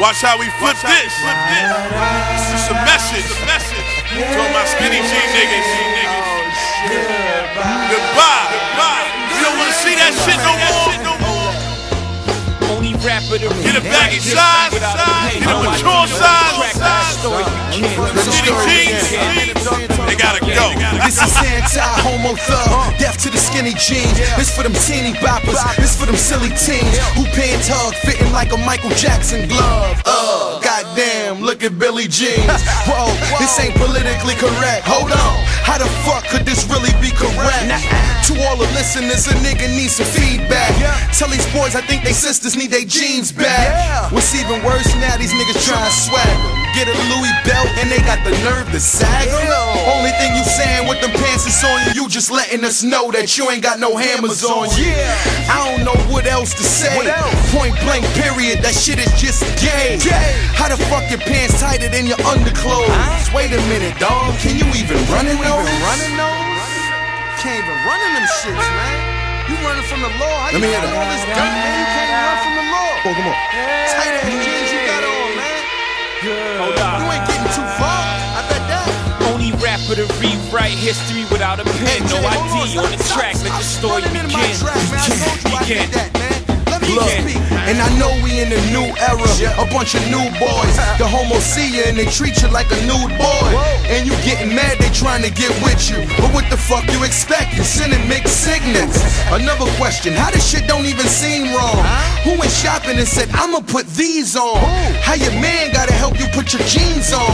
Watch how we flip this. Flip this. This is a message. A message. To my skinny jean niggas. Oh Goodbye. Goodbye. You don't wanna see that shit no more. Only rapper to Get a baggy size, without a size, pain. get a No, I mature can't size, track that size. story. You can't. Skinny jeans. Skinny jeans. This for them teeny boppers, this for them silly teens who pants hug, fitting like a Michael Jackson glove. Uh, goddamn, look at Billy Jeans. Whoa, this ain't politically correct. Hold on, how the fuck could this really be correct? To all the listeners, a nigga needs some feedback. Tell these boys I think they sisters need their jeans back. What's even worse now, these niggas trying to swag. Get a Louis belt and they got the nerve to sag. Only thing you saying with them pants is on you, you just letting us know that you ain't got no hammers on you. I don't know what else to say. Point blank, period. That shit is just gay. How the fuck your pants tighter than your underclothes? Wait a minute, dog. Can you even run in those? running those? Can't even run in them shits, man. You running from the law. How Let me you hear got all this dirt, man? You can't run from the law. Oh, come on. Tight ass jeans you got on, man. Hold on. You ain't getting too far. I bet that. Only rapper to rewrite history without a pen. No ID on, the track. Let the story running into my begin. track, man. I told you I Begin. did that, man. Let me Look, and I know we in a new era, a bunch of new boys. The homo see you and they treat you like a nude boy. And you getting mad, they trying to get with you. But what the fuck you expect? You sending mixed signals. Another question, how this shit don't even seem wrong? Who went shopping and said, I'ma put these on? How your man gotta help you put your jeans on?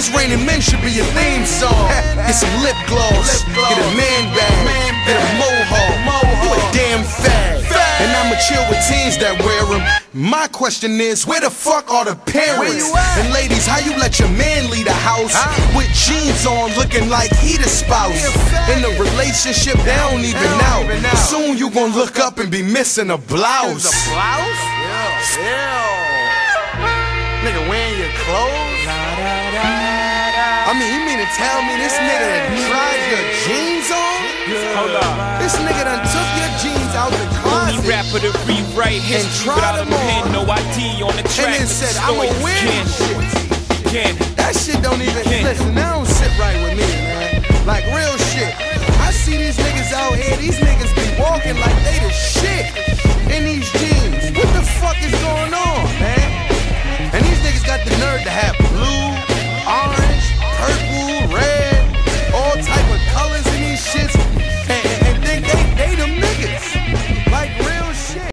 Shit, it's raining men should be your theme song. Get some lip gloss, get a man bag, get a mohawk. You a damn fag. And I'ma chill with teens that wear them. My question is, where the fuck are the parents? And ladies, how you let your man leave the house with jeans on looking like he the spouse? He a faggot. In the relationship, they don't even don't know. even know. Soon you gon' look up and be missing a blouse. The blouse? Yeah. Yeah. Nigga wearing your clothes? I tell me this nigga done tried your jeans on? Hold on. This nigga done took your jeans out the closet. Only rapper to rewrite history without a pen, no ID on the track. And then said, I'ma win shit. That shit don't even, can. listen, that don't sit right with me, man. Like real shit. I see these niggas out here, these niggas be walking like they the shit in these jeans. What the fuck is going on, man? And these niggas got the nerve to have